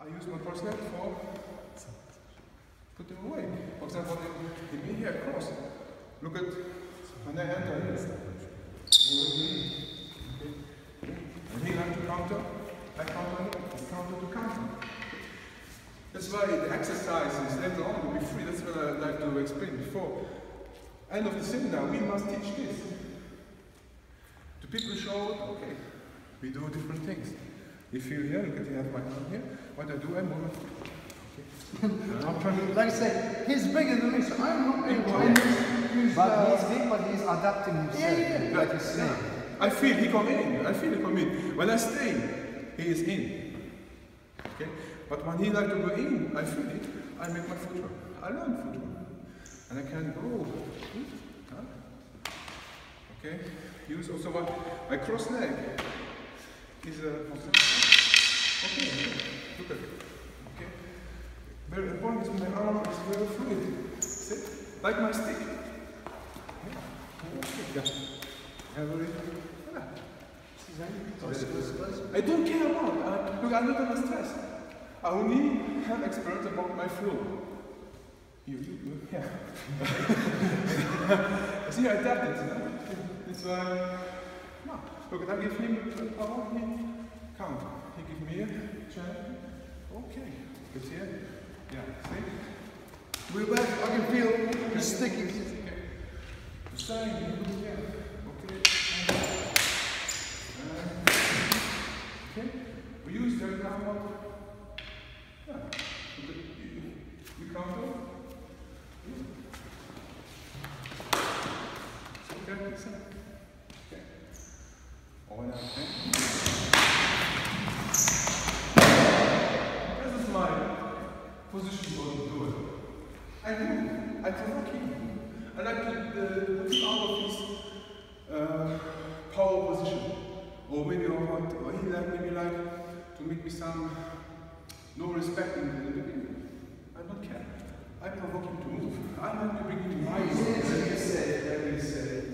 I use my cross leg for put them away. For example, in, in here cross. Look at when I enter here. And he like to counter, I counter, counter to counter. That's why the exercises later on will be free. That's what I like to explain before. End of the seminar, we must teach this. To people show, okay, we do different things. If you feel here, look at the have my arm here. What I do, I move. Okay. I'm trying to Like I say, he's bigger than me, so I'm not able to use But uh, he's big, but he's adapting himself. Yeah, yeah, Like he's saying. I feel he come in. I feel he come in. When I stay, he is in. Okay? But when he like to go in, I feel it. I make my footwork. I learn footwork. And I can go. Okay? Use also my, my cross leg Very point is my arm is very fluid. See? Like my stick. Yeah. Every. I don't care about uh, Look, I'm not under stress. I only have experience about my flow. You, you, you yeah. See, I adapt it. You know? It's why. No. Look, I give him power, he count. He give me a chance. Okay. Good here. Yeah. See? We're back. I can feel he's sticking. Okay. The same. Uh, yeah. Okay. And, okay. We use the example. Yeah. You, you count. Okay. Okay. On okay. position going to do it. I move, not provoke him, and I put, uh, put him out of his uh, power position. Or maybe or what, or he like, maybe like to make me some no respect in the beginning. I don't care. I provoke him to move. I'm not bringing. to my Very safe, very safe.